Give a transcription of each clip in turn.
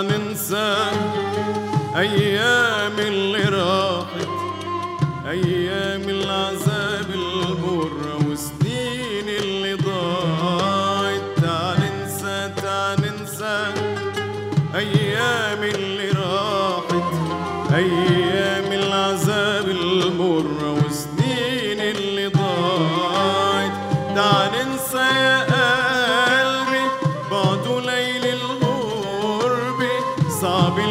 ننسى أيام اللي راحت أيام العذاب المر وسنين اللي ضاعت. تعال ننسى تعال ننسى. أيام اللي راحت أيام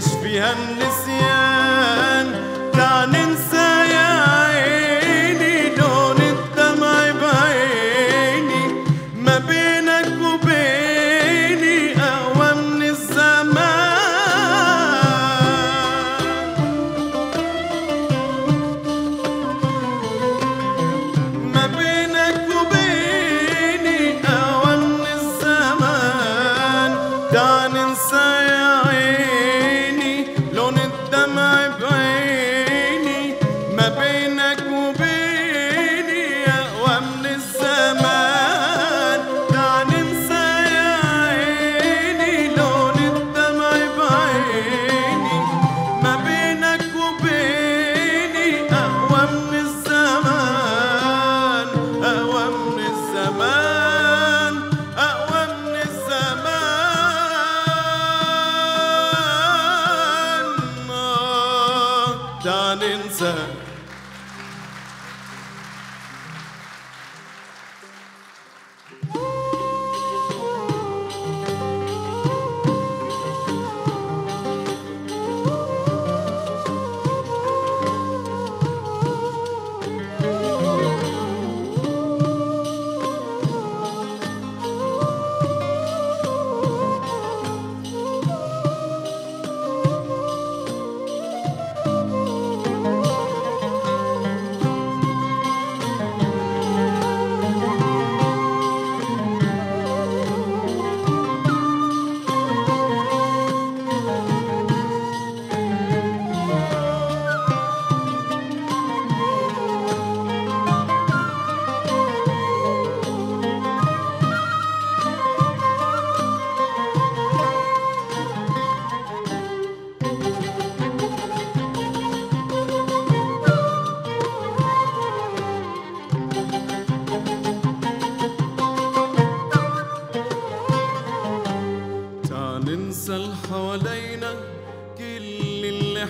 يشفيها النسيان. تعال ننسى يا تعال ننسى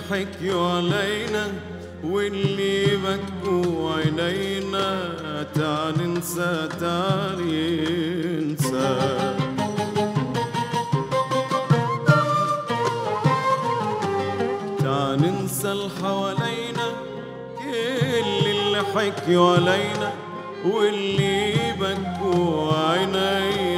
حكيوا علينا واللي بكوا عينينا تعال ننسى تعال ننسى تعال ننسى اللي حوالينا كل اللي حكيوا علينا واللي بكوا عينينا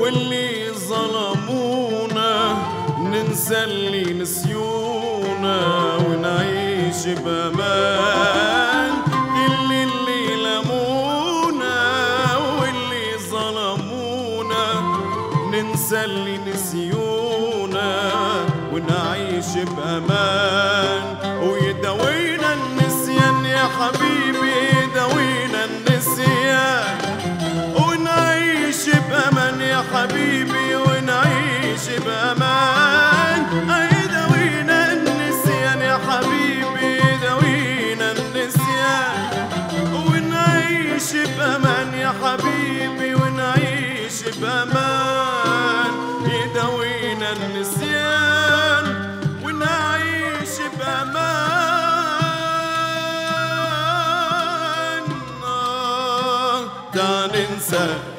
واللي ظلمونا ننسى اللي نسيونا ونعيش بأمان. كل اللي لمونا واللي ظلمونا ننسى اللي نسيونا ونعيش بأمان. ويداوينا النسيان يا حبيبي يداوينا النسيان. حتى ننسى